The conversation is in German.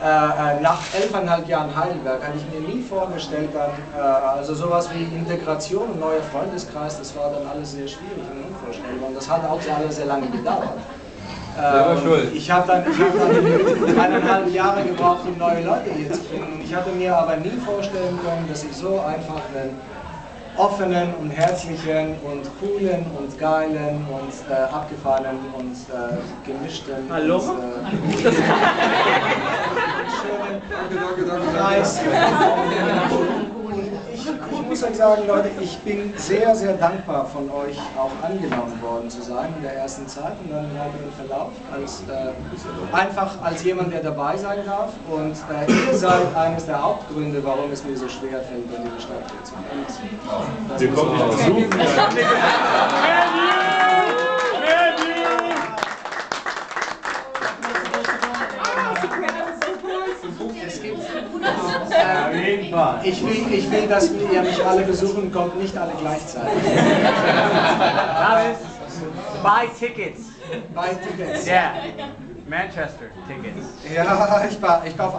äh, äh, nach elfeinhalb Jahren Heidelberg hatte ich mir nie vorgestellt, dann, äh, also sowas wie Integration und neuer Freundeskreis, das war dann alles sehr schwierig und unvorstellbar. Und das hat auch sehr, sehr lange gedauert. Ähm, ich habe dann, ich hab dann eineinhalb Jahre gebraucht, um neue Leute hier zu finden. Ich hatte mir aber nie vorstellen können, dass ich so einfach einen offenen und herzlichen und coolen und geilen und äh, abgefahrenen und äh, gemischten Hallo? und, äh, Kreis. Ich, ich muss euch sagen, Leute, ich bin sehr, sehr dankbar von euch auch angenommen worden zu sein in der ersten Zeit und dann im weiteren Verlauf. Als, äh, einfach als jemand, der dabei sein darf. Und äh, ihr seid eines der Hauptgründe, warum es mir so schwer fällt, in diese Stadt zu kommen. Wir kommen nicht besuchen. Ich, will, ich will, dass ihr mich alle besuchen kommt, nicht alle gleichzeitig. Buy tickets. Bei Tickets. Yeah. Manchester tickets. Ja, ich, ich kaufe